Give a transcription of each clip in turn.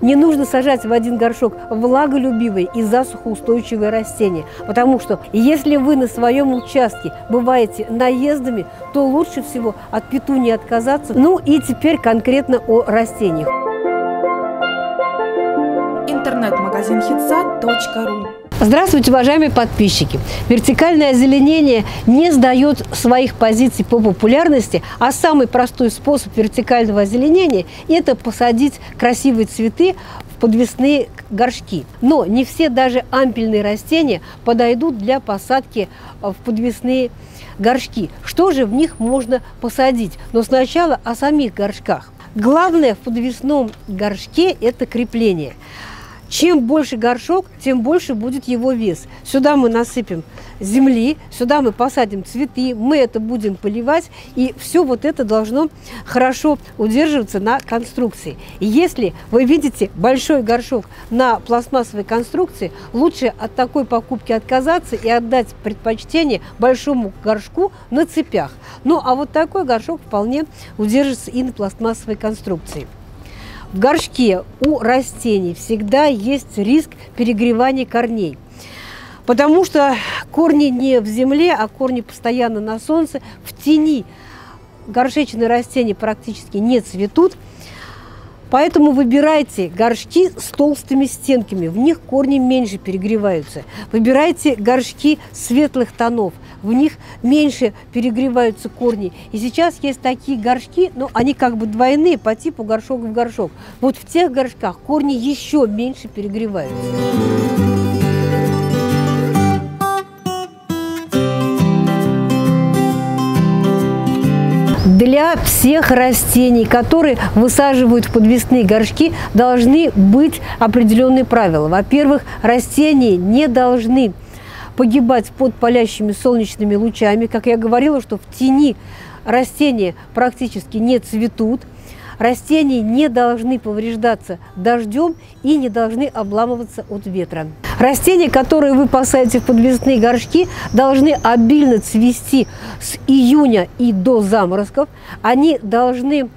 Не нужно сажать в один горшок влаголюбивые и засухоустойчивые растения, потому что если вы на своем участке бываете наездами, то лучше всего от петунии отказаться. Ну и теперь конкретно о растениях. Интернет-магазин хитсад.ру Здравствуйте, уважаемые подписчики! Вертикальное озеленение не сдает своих позиций по популярности, а самый простой способ вертикального озеленения – это посадить красивые цветы в подвесные горшки. Но не все даже ампельные растения подойдут для посадки в подвесные горшки. Что же в них можно посадить? Но сначала о самих горшках. Главное в подвесном горшке – это крепление – чем больше горшок, тем больше будет его вес. Сюда мы насыпем земли, сюда мы посадим цветы, мы это будем поливать, и все вот это должно хорошо удерживаться на конструкции. Если вы видите большой горшок на пластмассовой конструкции, лучше от такой покупки отказаться и отдать предпочтение большому горшку на цепях. Ну а вот такой горшок вполне удержится и на пластмассовой конструкции. В горшке у растений всегда есть риск перегревания корней. Потому что корни не в земле, а корни постоянно на солнце, в тени. Горшечные растения практически не цветут – Поэтому выбирайте горшки с толстыми стенками, в них корни меньше перегреваются. Выбирайте горшки светлых тонов, в них меньше перегреваются корни. И сейчас есть такие горшки, но они как бы двойные по типу горшок в горшок. Вот в тех горшках корни еще меньше перегреваются. Для всех растений, которые высаживают в подвесные горшки, должны быть определенные правила. Во-первых, растения не должны погибать под палящими солнечными лучами. Как я говорила, что в тени растения практически не цветут – Растения не должны повреждаться дождем и не должны обламываться от ветра. Растения, которые вы посадите в подвесные горшки, должны обильно цвести с июня и до заморозков. Они должны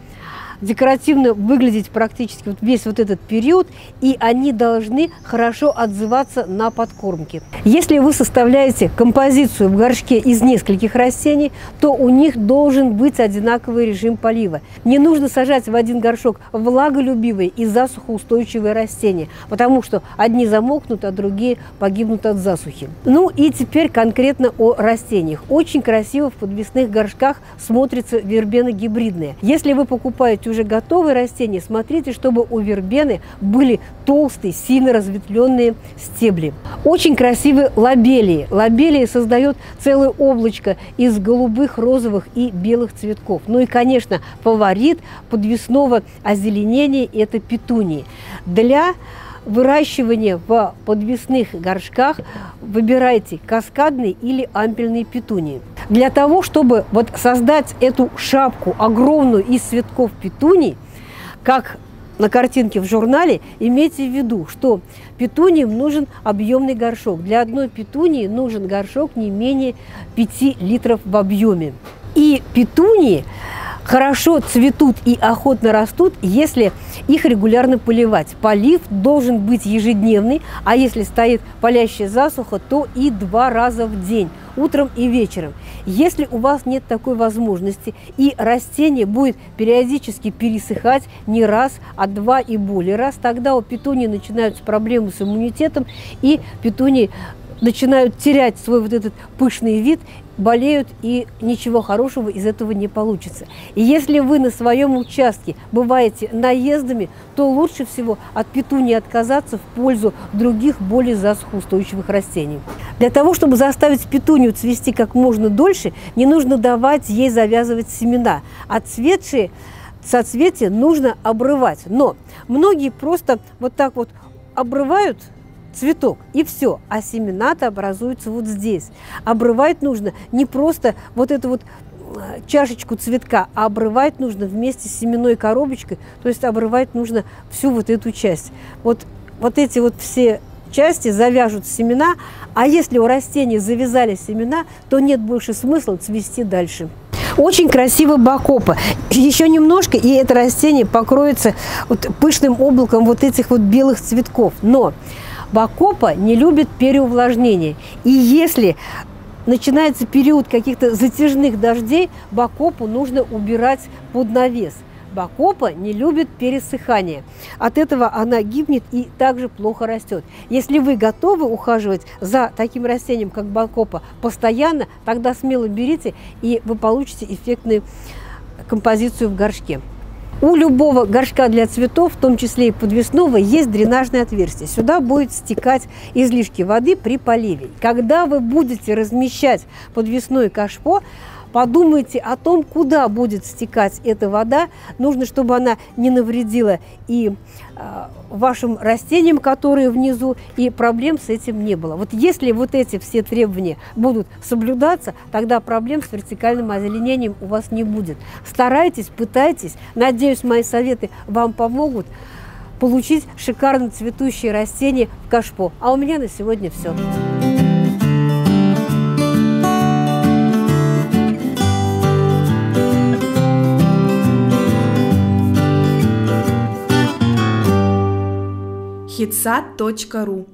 декоративно выглядеть практически вот весь вот этот период, и они должны хорошо отзываться на подкормки. Если вы составляете композицию в горшке из нескольких растений, то у них должен быть одинаковый режим полива. Не нужно сажать в один горшок влаголюбивые и засухоустойчивые растения, потому что одни замокнут, а другие погибнут от засухи. Ну и теперь конкретно о растениях. Очень красиво в подвесных горшках смотрится вербена гибридная. Если вы покупаете уже готовые растения, смотрите, чтобы у вербены были толстые, сильно разветвленные стебли. Очень красивые лобелии. Лобелии создает целое облачко из голубых, розовых и белых цветков. Ну и, конечно, фаворит подвесного озеленения – это петунии. Для выращивания в подвесных горшках выбирайте каскадные или ампельные петунии. Для того, чтобы вот создать эту шапку огромную из цветков петуний, как на картинке в журнале, имейте в виду, что петуниям нужен объемный горшок. Для одной петунии нужен горшок не менее 5 литров в объеме. И петунии хорошо цветут и охотно растут, если их регулярно поливать. Полив должен быть ежедневный, а если стоит палящая засуха, то и два раза в день, утром и вечером. Если у вас нет такой возможности и растение будет периодически пересыхать не раз, а два и более раз, тогда у петунии начинаются проблемы с иммунитетом, и петунии начинают терять свой вот этот пышный вид, болеют, и ничего хорошего из этого не получится. И если вы на своем участке бываете наездами, то лучше всего от петунии отказаться в пользу других более засухоустойчивых растений. Для того, чтобы заставить петунию цвести как можно дольше, не нужно давать ей завязывать семена. Отцветшие соцветия нужно обрывать. Но многие просто вот так вот обрывают цветок, и все. А семена-то образуются вот здесь. Обрывать нужно не просто вот эту вот э, чашечку цветка, а обрывать нужно вместе с семенной коробочкой, то есть обрывать нужно всю вот эту часть. Вот, вот эти вот все части завяжут семена, а если у растения завязали семена, то нет больше смысла цвести дальше. Очень красиво бакопа. Еще немножко, и это растение покроется вот пышным облаком вот этих вот белых цветков. Но бакопа не любит переувлажнения. И если начинается период каких-то затяжных дождей, бакопу нужно убирать под навес – Бакопа не любит пересыхание. От этого она гибнет и также плохо растет. Если вы готовы ухаживать за таким растением, как бакопа, постоянно, тогда смело берите, и вы получите эффектную композицию в горшке. У любого горшка для цветов, в том числе и подвесного, есть дренажное отверстие. Сюда будет стекать излишки воды при поливе. Когда вы будете размещать подвесной кашпо, Подумайте о том, куда будет стекать эта вода. Нужно, чтобы она не навредила и э, вашим растениям, которые внизу, и проблем с этим не было. Вот если вот эти все требования будут соблюдаться, тогда проблем с вертикальным озеленением у вас не будет. Старайтесь, пытайтесь. Надеюсь, мои советы вам помогут получить шикарно цветущие растения в кашпо. А у меня на сегодня все. hitsat.ru